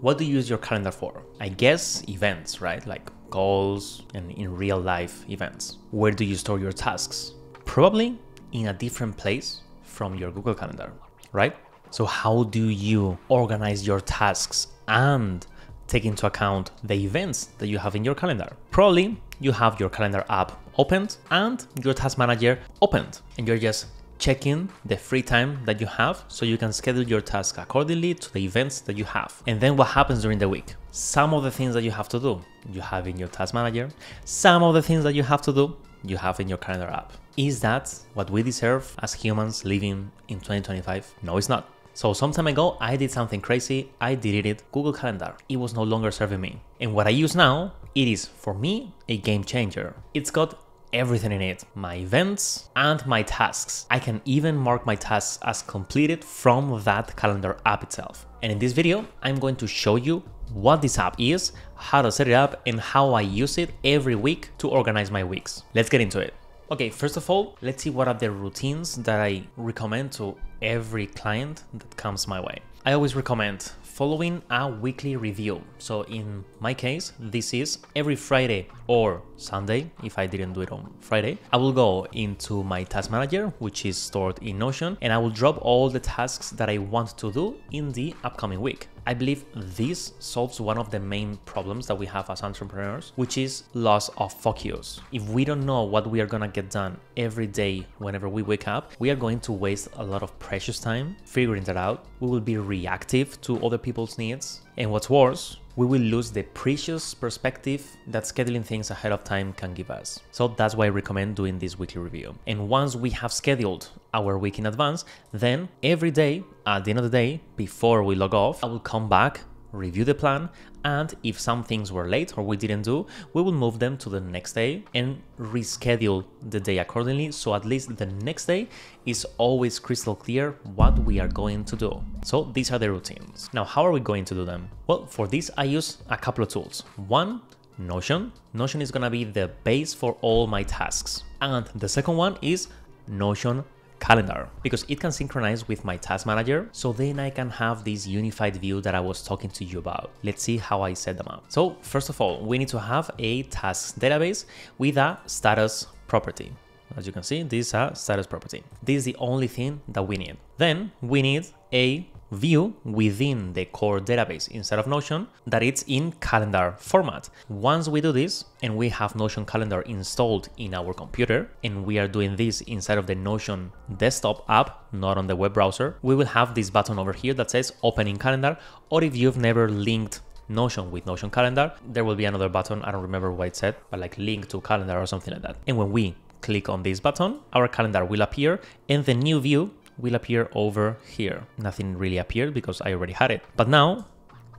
what do you use your calendar for? I guess events, right? Like goals and in real life events. Where do you store your tasks? Probably in a different place from your Google Calendar, right? So, how do you organize your tasks and take into account the events that you have in your calendar? Probably you have your calendar app opened and your task manager opened, and you're just checking the free time that you have so you can schedule your task accordingly to the events that you have. And then what happens during the week? Some of the things that you have to do, you have in your task manager. Some of the things that you have to do, you have in your calendar app. Is that what we deserve as humans living in 2025? No, it's not. So some time ago, I did something crazy. I deleted Google Calendar. It was no longer serving me. And what I use now, it is for me a game changer. It's got everything in it my events and my tasks. I can even mark my tasks as completed from that calendar app itself. And in this video, I'm going to show you what this app is, how to set it up, and how I use it every week to organize my weeks. Let's get into it. Okay, first of all, let's see what are the routines that I recommend to every client that comes my way. I always recommend following a weekly review. So in my case, this is every Friday or Sunday, if I didn't do it on Friday, I will go into my task manager, which is stored in Notion, and I will drop all the tasks that I want to do in the upcoming week. I believe this solves one of the main problems that we have as entrepreneurs, which is loss of focus. If we don't know what we are gonna get done every day whenever we wake up, we are going to waste a lot of precious time figuring that out. We will be reactive to other people's needs. And what's worse, we will lose the precious perspective that scheduling things ahead of time can give us. So that's why I recommend doing this weekly review. And once we have scheduled our week in advance, then every day, at the end of the day, before we log off, I will come back review the plan, and if some things were late or we didn't do, we will move them to the next day and reschedule the day accordingly. So at least the next day is always crystal clear what we are going to do. So these are the routines. Now, how are we going to do them? Well, for this, I use a couple of tools. One, Notion. Notion is gonna be the base for all my tasks. And the second one is Notion calendar because it can synchronize with my task manager so then I can have this unified view that I was talking to you about. Let's see how I set them up. So first of all, we need to have a tasks database with a status property. As you can see, this is a status property. This is the only thing that we need. Then we need a view within the core database instead of Notion that it's in calendar format. Once we do this and we have Notion calendar installed in our computer and we are doing this inside of the Notion desktop app, not on the web browser, we will have this button over here that says open in calendar or if you've never linked Notion with Notion calendar, there will be another button, I don't remember what it said, but like link to calendar or something like that. And when we click on this button, our calendar will appear and the new view will appear over here. Nothing really appeared because I already had it. But now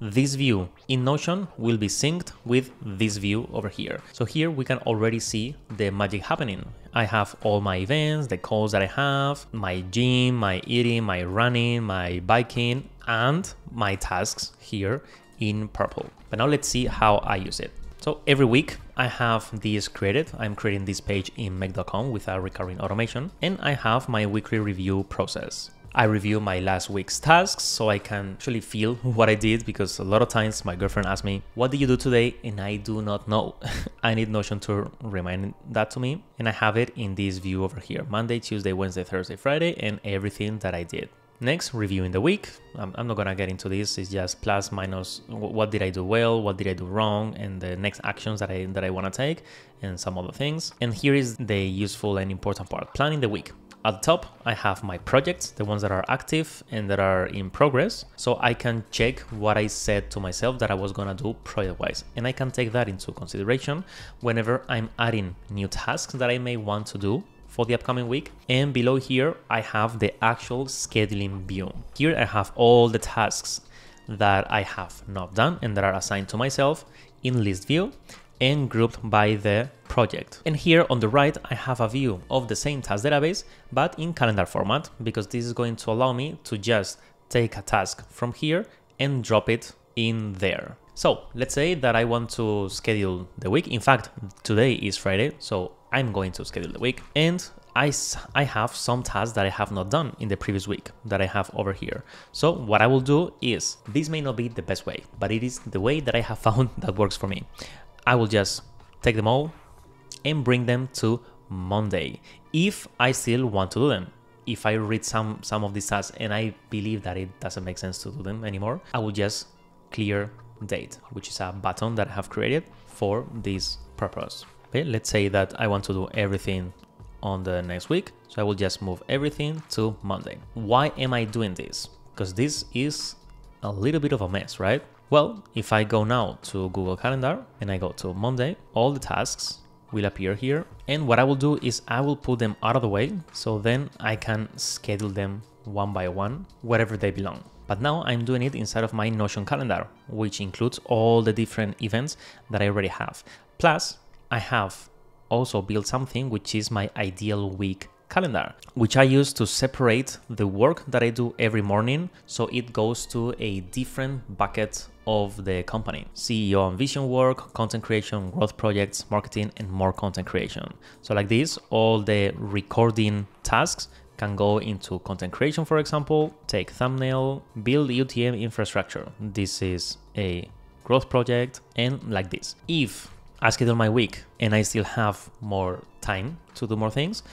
this view in Notion will be synced with this view over here. So here we can already see the magic happening. I have all my events, the calls that I have, my gym, my eating, my running, my biking, and my tasks here in purple. But now let's see how I use it. So every week I have this created. I'm creating this page in Make.com with a recurring automation and I have my weekly review process. I review my last week's tasks so I can actually feel what I did because a lot of times my girlfriend asks me, What did you do today? And I do not know. I need Notion to remind that to me. And I have it in this view over here Monday, Tuesday, Wednesday, Thursday, Friday, and everything that I did. Next, reviewing the week. I'm, I'm, not gonna get into this. It's just plus minus what did I do well, what did I do wrong, and the next actions that I that I want to take, and some other things. And here is the useful and important part: planning the week. At the top, I have my projects, the ones that are active and that are in progress. So I can check what I said to myself that I was gonna do project-wise. And I can take that into consideration whenever I'm adding new tasks that I may want to do for the upcoming week. And below here, I have the actual scheduling view. Here I have all the tasks that I have not done and that are assigned to myself in list view and grouped by the project. And here on the right, I have a view of the same task database, but in calendar format, because this is going to allow me to just take a task from here and drop it in there. So let's say that I want to schedule the week. In fact, today is Friday, so I'm going to schedule the week and I, I have some tasks that I have not done in the previous week that I have over here. So what I will do is, this may not be the best way, but it is the way that I have found that works for me. I will just take them all and bring them to Monday if I still want to do them. If I read some some of these tasks and I believe that it doesn't make sense to do them anymore, I will just clear date, which is a button that I have created for this purpose. Okay, let's say that I want to do everything on the next week. So I will just move everything to Monday. Why am I doing this? Because this is a little bit of a mess, right? Well, if I go now to Google Calendar and I go to Monday, all the tasks will appear here. And what I will do is I will put them out of the way so then I can schedule them one by one wherever they belong. But now I'm doing it inside of my Notion calendar, which includes all the different events that I already have. Plus, I have also built something which is my ideal week calendar, which I use to separate the work that I do every morning so it goes to a different bucket of the company. CEO and vision work, content creation, growth projects, marketing, and more content creation. So like this, all the recording tasks can go into content creation, for example, take thumbnail, build UTM infrastructure. This is a growth project and like this. If I schedule my week and I still have more time to do more things,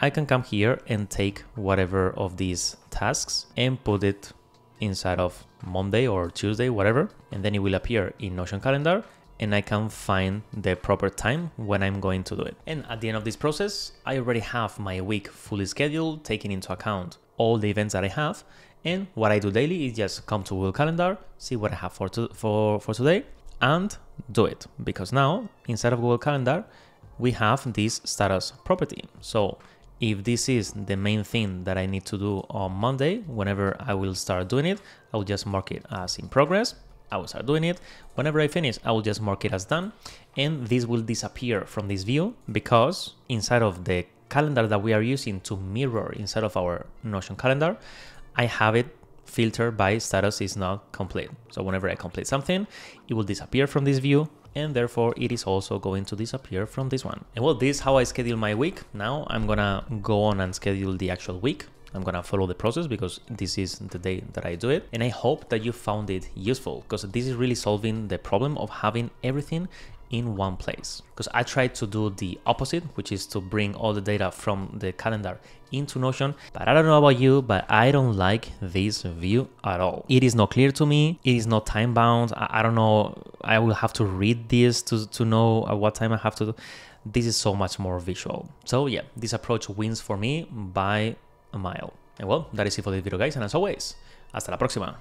I can come here and take whatever of these tasks and put it inside of Monday or Tuesday, whatever, and then it will appear in Notion calendar and I can find the proper time when I'm going to do it. And at the end of this process, I already have my week fully scheduled, taking into account all the events that I have. And what I do daily is just come to Google Calendar, see what I have for, to, for, for today, and do it. Because now, inside of Google Calendar, we have this status property. So if this is the main thing that I need to do on Monday, whenever I will start doing it, I will just mark it as in progress I will start doing it. Whenever I finish, I will just mark it as done. And this will disappear from this view because inside of the calendar that we are using to mirror inside of our Notion calendar, I have it filtered by status is not complete. So whenever I complete something, it will disappear from this view and therefore it is also going to disappear from this one. And well, this is how I schedule my week. Now I'm gonna go on and schedule the actual week. I'm gonna follow the process because this is the day that I do it. And I hope that you found it useful because this is really solving the problem of having everything in one place. Because I tried to do the opposite, which is to bring all the data from the calendar into Notion. But I don't know about you, but I don't like this view at all. It is not clear to me. It is not time bound. I, I don't know. I will have to read this to, to know at what time I have to do. This is so much more visual. So yeah, this approach wins for me by a mile. And well, that is it for this video guys, and as always, hasta la próxima.